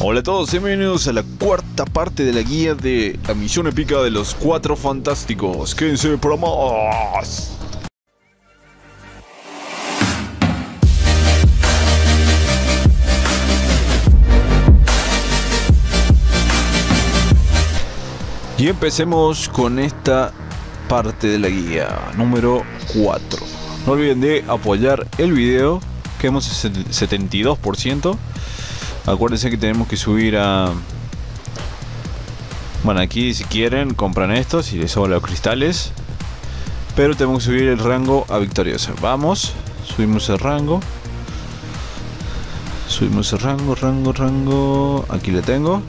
Hola a todos, bienvenidos a la cuarta parte de la guía de la misión épica de los cuatro fantásticos. Quédense para más. Y empecemos con esta parte de la guía número 4. No olviden de apoyar el video, quedamos en 72%. Acuérdense que tenemos que subir a... Bueno, aquí si quieren compran estos y les sobran los cristales. Pero tenemos que subir el rango a victorioso. Vamos, subimos el rango. Subimos el rango, rango, rango. Aquí le tengo.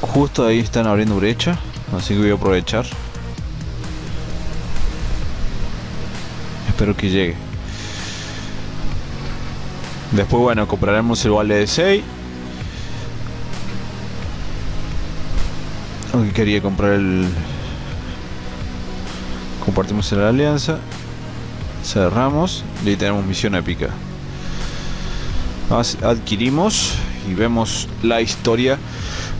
Justo ahí están abriendo brecha. Así que voy a aprovechar. Espero que llegue. Después, bueno, compraremos el vale de 6. Aunque quería comprar el... Compartimos la alianza. Cerramos. Y ahí tenemos misión épica. Adquirimos y vemos la historia.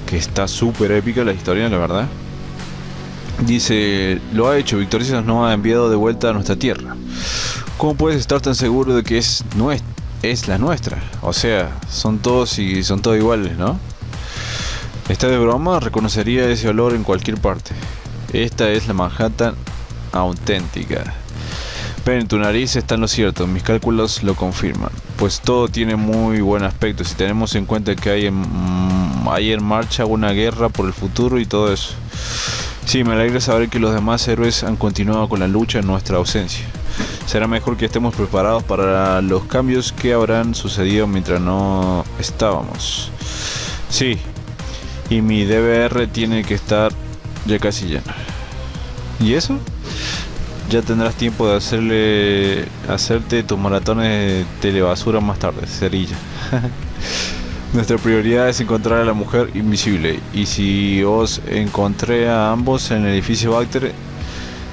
Que está súper épica la historia, la verdad. Dice, lo ha hecho, Victoriosos nos ha enviado de vuelta a nuestra tierra. ¿Cómo puedes estar tan seguro de que es nuestra? Es la nuestra. O sea, son todos y son todos iguales, ¿no? Está de broma, reconocería ese olor en cualquier parte. Esta es la Manhattan auténtica. Pero en tu nariz está lo cierto, mis cálculos lo confirman. Pues todo tiene muy buen aspecto si tenemos en cuenta que hay hay en marcha una guerra por el futuro y todo eso. Sí, me alegra saber que los demás héroes han continuado con la lucha en nuestra ausencia. Será mejor que estemos preparados para los cambios que habrán sucedido mientras no estábamos. Sí, y mi DVR tiene que estar ya casi lleno. ¿Y eso? Ya tendrás tiempo de hacerle hacerte tus maratones de telebasura más tarde, cerilla. Nuestra prioridad es encontrar a la mujer invisible y si os encontré a ambos en el edificio Bacter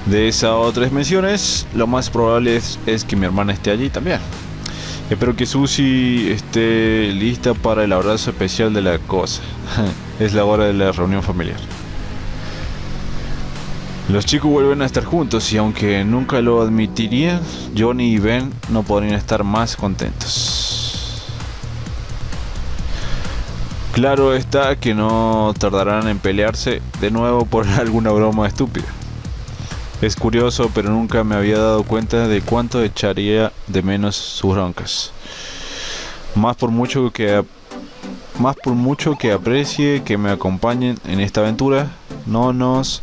de esas otras menciones, lo más probable es, es, que mi hermana esté allí también. Espero que Susi esté lista para el abrazo especial de la cosa. es la hora de la reunión familiar. Los chicos vuelven a estar juntos y aunque nunca lo admitirían, Johnny y Ben no podrían estar más contentos. Claro está que no tardarán en pelearse de nuevo por alguna broma estúpida. Es curioso, pero nunca me había dado cuenta de cuánto echaría de menos sus broncas. Más por mucho que más por mucho que aprecie que me acompañen en esta aventura, no nos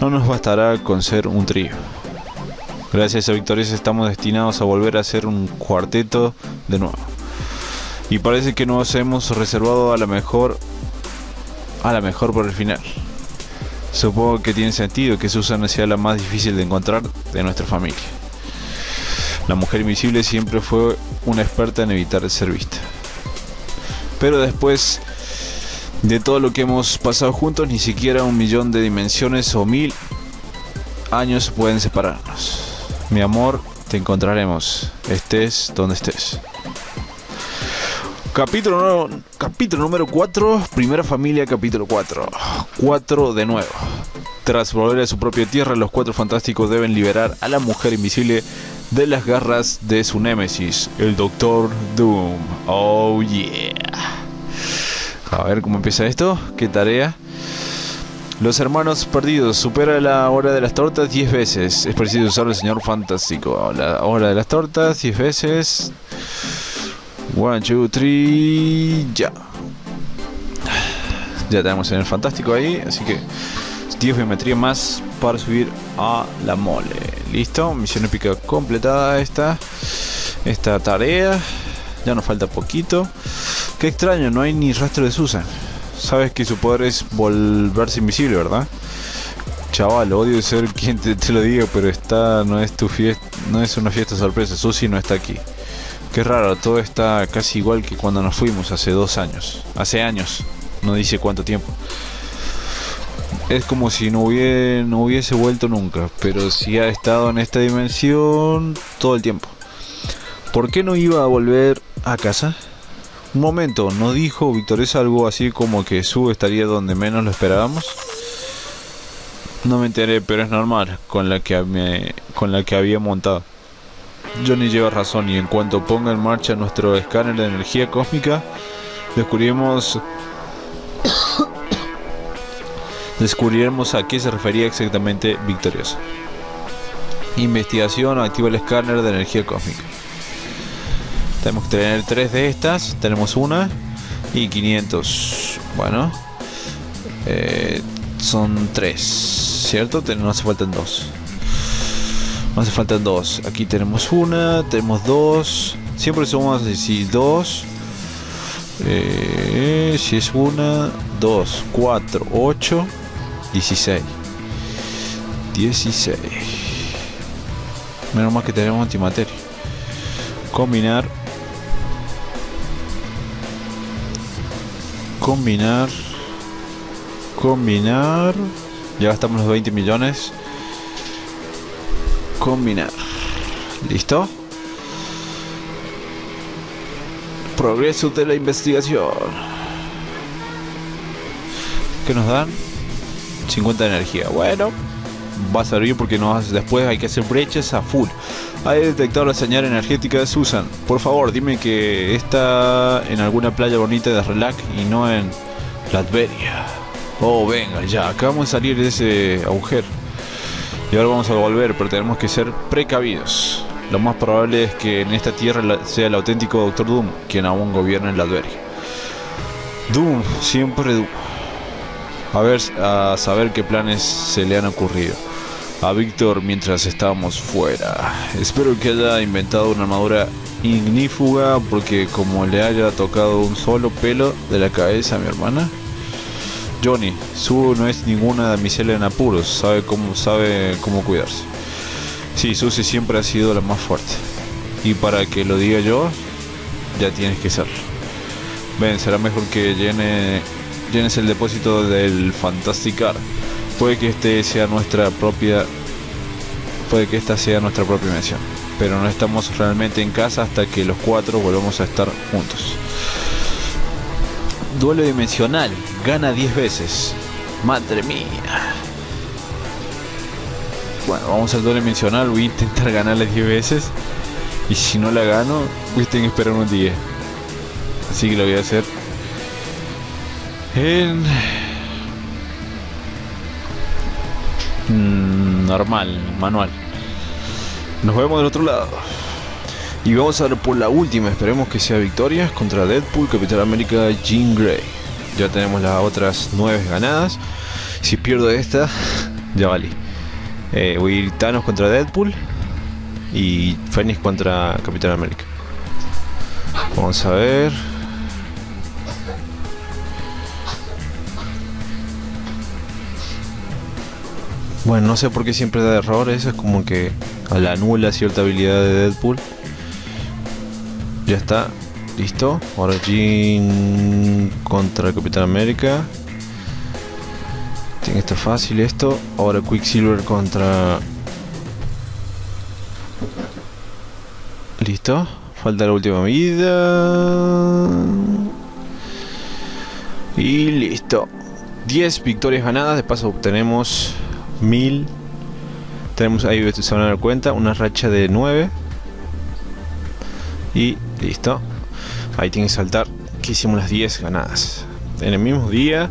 no nos bastará con ser un trío. Gracias a Victorias estamos destinados a volver a ser un cuarteto de nuevo. Y parece que nos hemos reservado a la mejor a la mejor por el final. Supongo que tiene sentido que Susan sea la más difícil de encontrar de nuestra familia. La mujer invisible siempre fue una experta en evitar ser vista. Pero después de todo lo que hemos pasado juntos, ni siquiera un millón de dimensiones o mil años pueden separarnos. Mi amor, te encontraremos, estés donde estés. Capítulo, número 4, Primera Familia, capítulo 4. 4 de nuevo. Tras volver a su propia tierra, los cuatro fantásticos deben liberar a la mujer invisible de las garras de su némesis, el Doctor Doom. Oh yeah. A ver cómo empieza esto, qué tarea. Los hermanos perdidos supera la hora de las tortas 10 veces. Es preciso usar el señor fantástico. La hora de las tortas 10 veces. 1, 2, 3, ya. Ya tenemos en el fantástico ahí, así que 10 geometría más para subir a la mole. Listo, misión épica completada esta. Esta tarea. Ya nos falta poquito. Qué extraño, no hay ni rastro de Susan. Sabes que su poder es volverse invisible, ¿verdad? Chaval, odio ser quien te, te lo diga, pero esta no es tu fiesta, no es una fiesta sorpresa. Susi no está aquí. Qué raro, todo está casi igual que cuando nos fuimos hace dos años. Hace años, no dice cuánto tiempo. Es como si no hubiese, vuelto nunca, pero si ha estado en esta dimensión todo el tiempo. ¿Por qué no iba a volver a casa? Un momento, ¿no dijo Victoriosa algo así como que Su estaría donde menos lo esperábamos? No me enteré, pero es normal, con la que, me, con la que había montado. Johnny lleva razón y en cuanto ponga en marcha nuestro escáner de energía cósmica, descubrimos descubriremos a qué se refería exactamente Victoriosa. Investigación, activa el escáner de energía cósmica. Tenemos que tener tres de estas, tenemos una y 500. Bueno, eh, son tres, ¿cierto? No hace faltan dos. Hace faltan dos. Aquí tenemos una, tenemos dos. Siempre somos si dos. Eh, si es una, dos, cuatro, ocho, dieciséis. Dieciséis. Menos mal que tenemos antimateria. Combinar. Combinar. Combinar. Ya gastamos los 20 millones. Combinar. ¿Listo? Progreso de la investigación. ¿Qué nos dan? 50 de energía. Bueno, va a servir porque nos, después hay que hacer brechas a full. Hay detectado la señal energética de Susan. Por favor, dime que está en alguna playa bonita de Relax y no en Latveria. Oh, venga, ya, acabamos de salir de ese agujero. Y ahora vamos a volver, pero tenemos que ser precavidos. Lo más probable es que en esta tierra sea el auténtico Doctor Doom quien aún gobierna en Latveria. Doom, siempre Doom. A ver, a saber qué planes se le han ocurrido a Víctor mientras estábamos fuera. Espero que haya inventado una armadura ignífuga porque como le haya tocado un solo pelo de la cabeza a mi hermana. Johnny, Su no es ninguna damisela en apuros, sabe cómo, sabe cómo cuidarse. Sí, Susie siempre ha sido la más fuerte. Y para que lo diga yo, ya tienes que ser. Ven, será mejor que llene llenes el depósito del Fantasticar. Puede que este sea nuestra propia. Puede que esta sea nuestra propia misión. Pero no estamos realmente en casa hasta que los cuatro volvamos a estar juntos. Duelo dimensional. Gana 10 veces. Madre mía. Bueno, vamos al duelo dimensional. Voy a intentar ganarle 10 veces. Y si no la gano, voy a tener que esperar un día. Así que lo voy a hacer en mm, normal, manual. Nos vemos del otro lado. Y vamos a ver por la última, esperemos que sea victoria contra Deadpool, Capitán América, Jean Grey. Ya tenemos las otras nueve ganadas. Si pierdo esta, ya valí. Eh, voy a ir Thanos contra Deadpool y Phoenix contra Capitán América. Vamos a ver. Bueno, no sé por qué siempre da errores, es como que la anula cierta habilidad de Deadpool. Ya está, listo. Ahora Jean contra Capitán América. Tiene que estar fácil esto. Ahora Quicksilver contra... Listo. Falta la última vida. Y listo. 10 victorias ganadas. De paso obtenemos 1000 tenemos ahí se van a dar cuenta una racha de 9 y listo. Ahí tiene que saltar. Que hicimos las 10 ganadas en el mismo día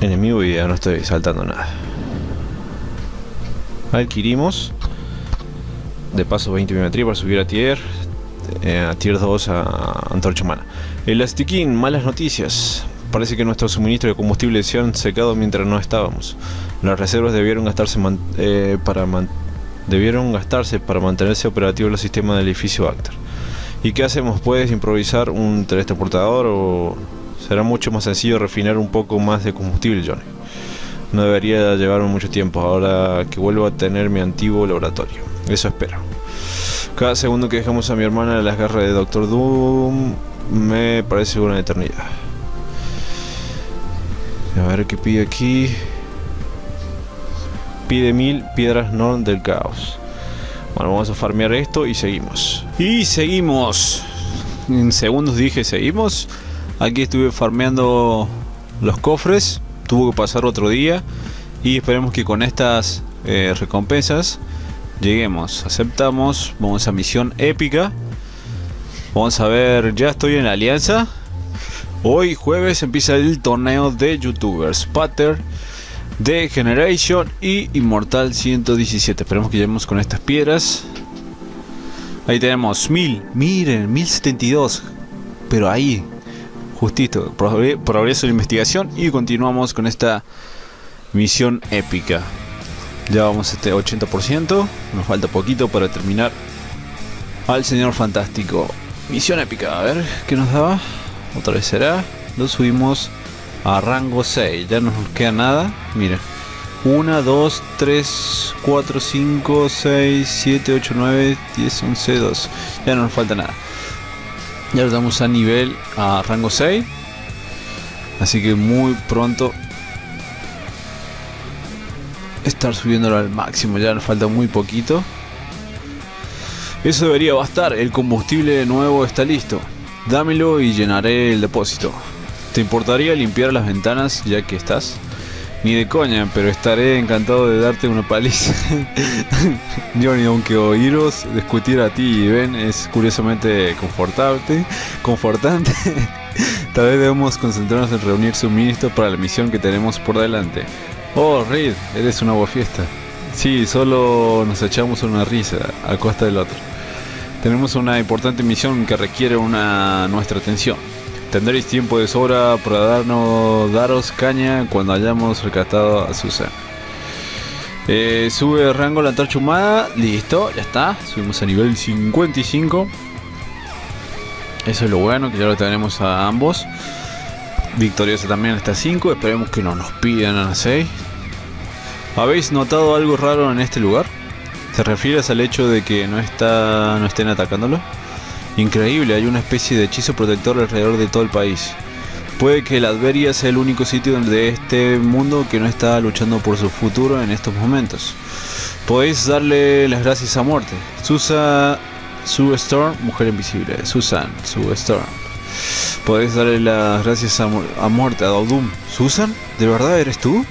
en el mismo video no estoy saltando nada. Adquirimos de paso 20 biometría para subir a tier eh, a tier 2 a antorcha humana. Elastiquín malas noticias. Parece que nuestro suministro de combustible se han secado mientras no estábamos. Las reservas debieron gastarse, eh, para debieron gastarse para mantenerse operativo el sistema del edificio Actor. ¿Y qué hacemos? ¿Puedes improvisar un teletransportador o será mucho más sencillo refinar un poco más de combustible, Johnny? No debería llevarme mucho tiempo ahora que vuelvo a tener mi antiguo laboratorio. Eso espero. Cada segundo que dejamos a mi hermana en las garras de Doctor Doom me parece una eternidad. A ver qué pide aquí. Pide mil piedras Norn del caos. Bueno, vamos a farmear esto y seguimos. Y seguimos. en segundos dije seguimos. Aquí estuve farmeando los cofres. Tuvo que pasar otro día. Y esperemos que con estas eh, recompensas lleguemos. Aceptamos. Vamos a misión épica. Vamos a ver. Ya estoy en alianza. Hoy jueves empieza el torneo de youtubers. Pater de Generation y Inmortal 117. Esperemos que lleguemos con estas piedras. Ahí tenemos 1000. Miren, 1072. Pero ahí, justito. Progreso de investigación. Y continuamos con esta misión épica. Ya vamos a este 80%. Nos falta poquito para terminar. Al señor fantástico. Misión épica. A ver, ¿qué nos daba? Otra vez será. Lo subimos a rango 6. Ya no nos queda nada. Miren. 1, 2, 3, 4, 5, 6, 7, 8, 9, 10, 11, 12. Ya no nos falta nada. Ya lo damos a nivel a rango 6. Así que muy pronto estar subiéndolo al máximo. Ya nos falta muy poquito. Eso debería bastar. El combustible nuevo está listo. Dámelo y llenaré el depósito. ¿Te importaría limpiar las ventanas ya que estás? Ni de coña, pero estaré encantado de darte una paliza. Johnny, aunque oíros discutir a ti y Ben es curiosamente confortable, confortante, tal vez debemos concentrarnos en reunir suministros para la misión que tenemos por delante. Oh, Reed, eres una fiesta. Sí, solo nos echamos una risa a costa del otro. Tenemos una importante misión que requiere una nuestra atención. Tendréis tiempo de sobra para darnos, daros caña cuando hayamos rescatado a Susan. Eh, sube rango la antorcha humana, listo, ya está. Subimos a nivel 55. Eso es lo bueno, que ya lo tenemos a ambos. Victoriosa también está 5. Esperemos que no nos pidan a 6. ¿Habéis notado algo raro en este lugar? ¿Se refiere al hecho de que no, está, no estén atacándolo? Increíble, hay una especie de hechizo protector alrededor de todo el país. Puede que la Adveria sea el único sitio de este mundo que no está luchando por su futuro en estos momentos. Podéis darle las gracias a muerte. Susa Sue Storm, mujer invisible. Susan Sue Storm. Podéis darle las gracias a, muerte a Doom. ¿Susan? ¿De verdad eres tú?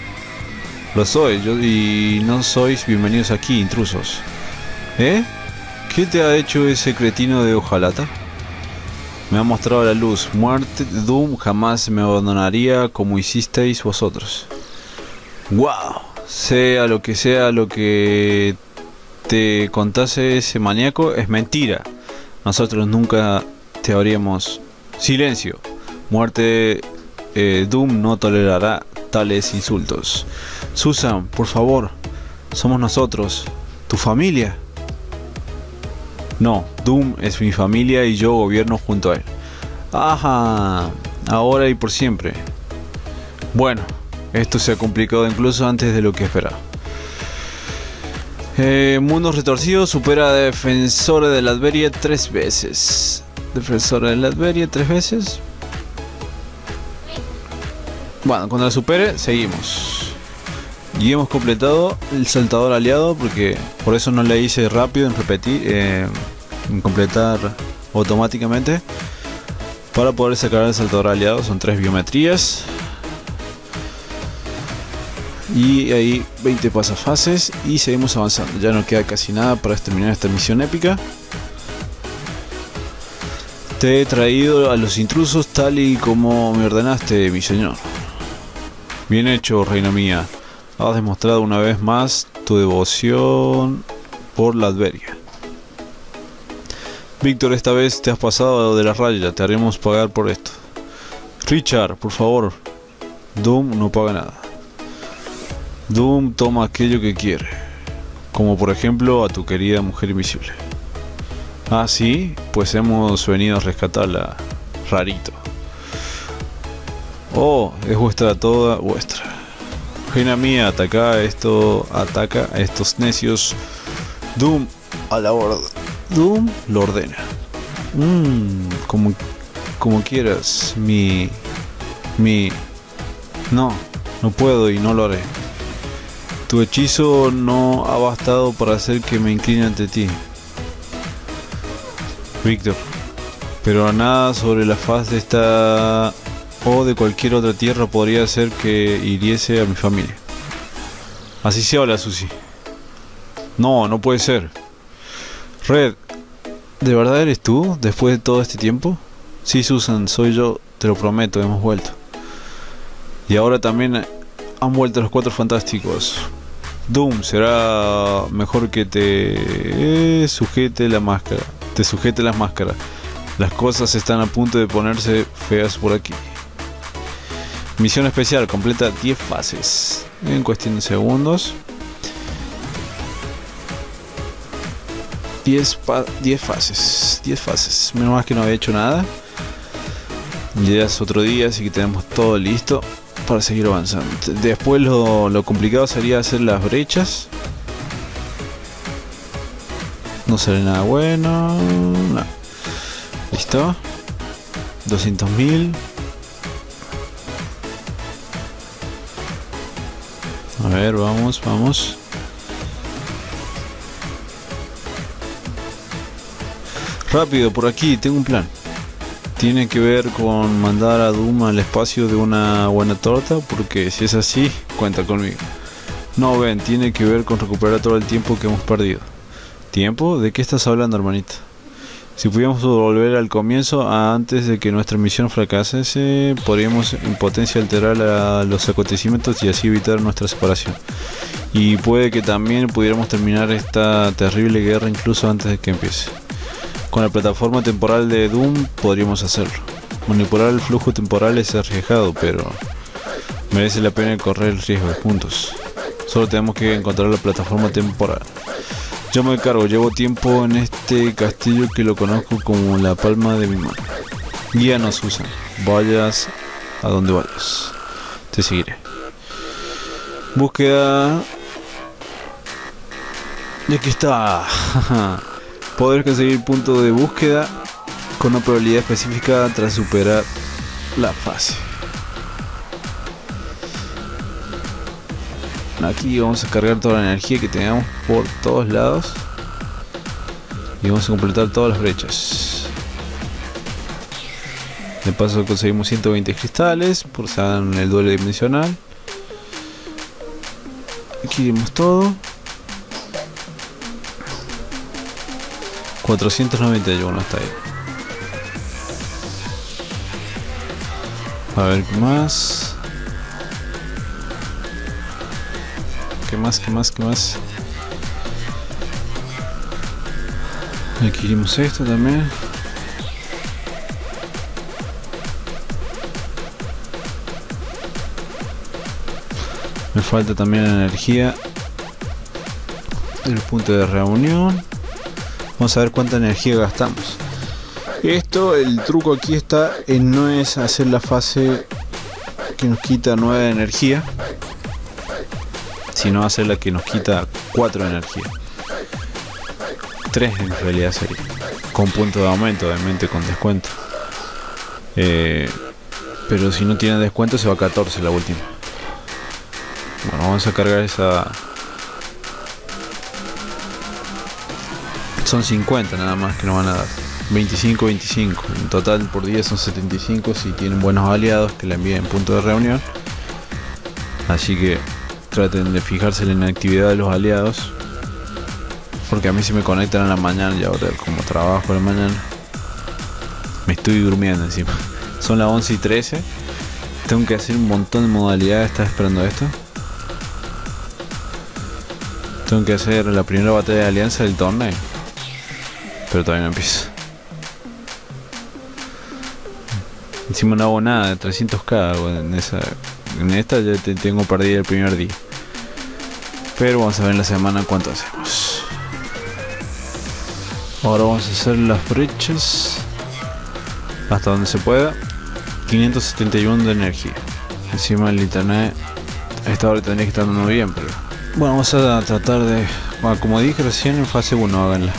Lo soy, yo y no sois bienvenidos aquí, intrusos. ¿Eh? ¿Qué te ha hecho ese cretino de hojalata? Me ha mostrado la luz. Muerte, Doom jamás me abandonaría como hicisteis vosotros. ¡Wow! Sea lo que sea lo que te contase ese maníaco, es mentira. Nosotros nunca te habríamos. Silencio. Muerte. Eh, Doom no tolerará tales insultos. Susan, por favor. Somos nosotros. Tu familia. No, Doom es mi familia y yo gobierno junto a él. Ajá, ahora y por siempre. Bueno, esto se ha complicado incluso antes de lo que esperaba. Eh, Mundos retorcidos supera a Defensora de la Adveria tres veces. Defensora de la Adveria tres veces. Bueno, cuando la supere, seguimos. Y hemos completado el saltador aliado porque por eso no le hice rápido en repetir, eh, completar automáticamente. Para poder sacar el saltador aliado son tres biometrías. Y ahí 20 pasafases y seguimos avanzando. Ya no queda casi nada para terminar esta misión épica. Te he traído a los intrusos tal y como me ordenaste, mi señor. Bien hecho, reina mía. Has demostrado una vez más tu devoción por la Adveria. Víctor, esta vez te has pasado de la raya, te haremos pagar por esto. Richard, por favor. Doom no paga nada. Doom toma aquello que quiere. Como por ejemplo a tu querida mujer invisible. Ah, sí, pues hemos venido a rescatarla. Rarito. Oh, es vuestra toda vuestra. Reina mía, ataca a esto, ataca a estos necios. Doom a la orden. Doom lo ordena. Mmm, como, como quieras, mi, mi, no, no puedo y no lo haré. Tu hechizo no ha bastado para hacer que me incline ante ti. Víctor, Pero nada sobre la faz de esta o de cualquier otra tierra podría hacer que hiriese a mi familia. Así se habla, Susi. No, no puede ser. Red, ¿de verdad eres tú después de todo este tiempo? Sí, Susan, soy yo, te lo prometo, hemos vuelto. Y ahora también han vuelto los cuatro fantásticos. Doom, será mejor que te sujete la máscara. Te sujete las máscaras. Las cosas están a punto de ponerse feas por aquí. Misión especial, completa 10 fases en cuestión de segundos. 10, 10 fases, 10 fases. Menos más que no había hecho nada. Ya es otro día, así que tenemos todo listo para seguir avanzando. Después lo, lo complicado sería hacer las brechas. No sale nada bueno. No. Listo. 200.000. A ver, vamos, vamos. Rápido, por aquí, tengo un plan. Tiene que ver con mandar a Doom al espacio de una buena torta, porque si es así, cuenta conmigo. No, ven, tiene que ver con recuperar todo el tiempo que hemos perdido. ¿Tiempo? ¿De qué estás hablando, hermanita? Si pudiéramos volver al comienzo, antes de que nuestra misión fracasase, podríamos en potencia alterar los acontecimientos y así evitar nuestra separación. Y puede que también pudiéramos terminar esta terrible guerra incluso antes de que empiece. Con la plataforma temporal de Doom podríamos hacerlo. Manipular el flujo temporal es arriesgado, pero merece la pena correr el riesgo juntos. Solo tenemos que encontrar la plataforma temporal. Yo me cargo, llevo tiempo en este castillo que lo conozco como la palma de mi mano. Guíanos, Susan. Vayas a donde vayas. Te seguiré. Búsqueda. Y aquí está. Poder conseguir punto de búsqueda con una probabilidad específica tras superar la fase. Aquí vamos a cargar toda la energía que tengamos por todos lados. Y vamos a completar todas las brechas. De paso conseguimos 120 cristales por si en el duelo dimensional. Aquí vemos todo. 491 hasta ahí. A ver qué más. ¿Qué más? ¿Qué más? ¿Qué más? Adquirimos esto también. Me falta también energía el punto de reunión. Vamos a ver cuánta energía gastamos. Esto, el truco aquí está en no es hacer la fase que nos quita 9 de energía, sino hacer la que nos quita 4 de energía. 3 en realidad sería. Con punto de aumento, obviamente con descuento. Eh, pero si no tiene descuento se va a 14 la última. Bueno, vamos a cargar esa... Son 50 nada más que nos van a dar. 25, 25. En total por día son 75 si tienen buenos aliados que le envíen punto de reunión. Así que traten de fijarse en la actividad de los aliados. Porque a mí si me conectan en la mañana y ahora como trabajo en la mañana, me estoy durmiendo encima. Son las 11 y 13. Tengo que hacer un montón de modalidades. ¿Estás esperando esto? Tengo que hacer la primera batalla de alianza del torneo. Pero todavía no empiezo. Encima no hago nada, 300k en esa. En esta ya te tengo perdido el primer día. Pero vamos a ver en la semana cuánto hacemos. Ahora vamos a hacer las brechas. Hasta donde se pueda. 571 de energía. Encima el internet esta hora tendría que estar dando bien, pero... Bueno, vamos a tratar de... Como dije recién, en fase 1 háganla.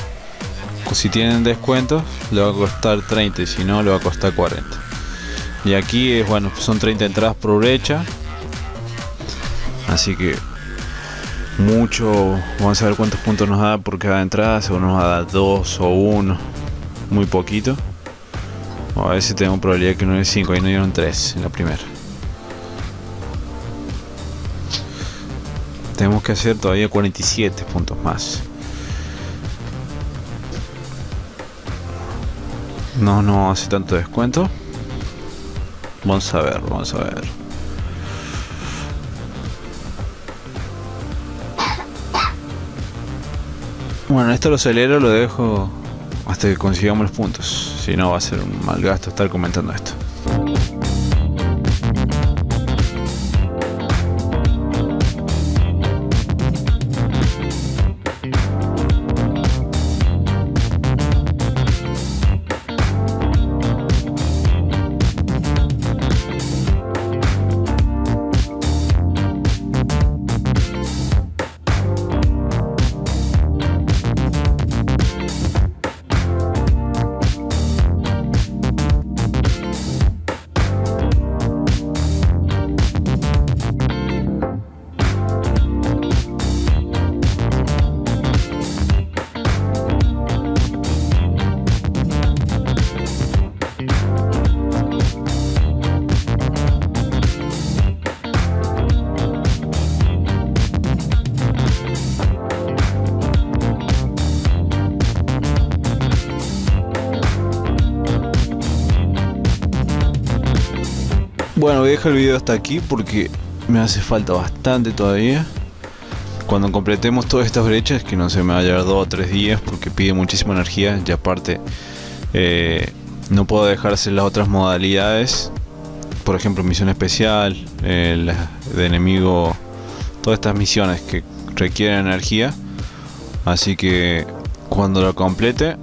Si tienen descuento, le va a costar 30 y si no, le va a costar 40. Y aquí es bueno, son 30 entradas por brecha. Así que mucho. Vamos a ver cuántos puntos nos da por cada entrada. Según nos da 2 o 1. Muy poquito. a ver si tenemos probabilidad que no es 5, ahí no dieron 3 en la primera. Tenemos que hacer todavía 47 puntos más. No, no hace tanto descuento. Vamos a ver, vamos a ver. Bueno, esto lo acelero, lo dejo hasta que consigamos los puntos. Si no, va a ser un mal gasto estar comentando esto. Bueno, voy a dejar el video hasta aquí porque me hace falta bastante todavía. Cuando completemos todas estas brechas, que no se me va a llevar dos o tres días porque pide muchísima energía y aparte eh, no puedo dejarse las otras modalidades. Por ejemplo, misión especial, eh, de enemigo, todas estas misiones que requieren energía. Así que cuando lo complete,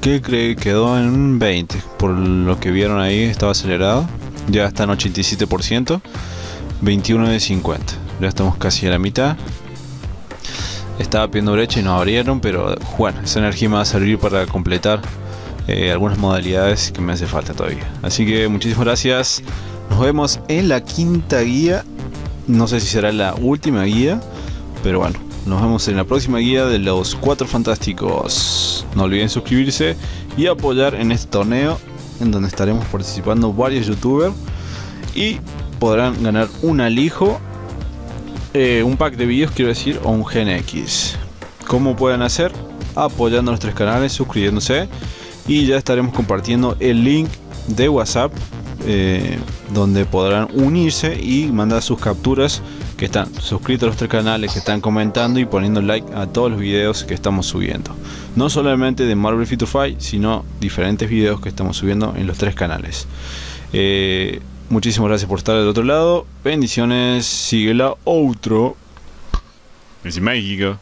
que quedó en 20. Por lo que vieron ahí, estaba acelerado ya está en 87%, 21 de 50. Ya estamos casi a la mitad. Estaba pidiendo brecha y nos abrieron, pero bueno, esa energía me va a servir para completar eh, algunas modalidades que me hace falta todavía. Así que muchísimas gracias. Nos vemos en la quinta guía. No sé si será la última guía, pero bueno, nos vemos en la próxima guía de los cuatro fantásticos. No olviden suscribirse y apoyar en este torneo en donde estaremos participando varios youtubers y podrán ganar un alijo, eh, un pack de vídeos quiero decir, o un Gen X. ¿Cómo pueden hacer? Apoyando nuestros canales, suscribiéndose y ya estaremos compartiendo el link de WhatsApp eh, donde podrán unirse y mandar sus capturas que están suscritos a los tres canales, que están comentando y poniendo like a todos los videos que estamos subiendo. No solamente de Marvel Future Fight, sino diferentes videos que estamos subiendo en los tres canales. Eh, muchísimas gracias por estar del otro lado. Bendiciones. Sigue la outro. Es México.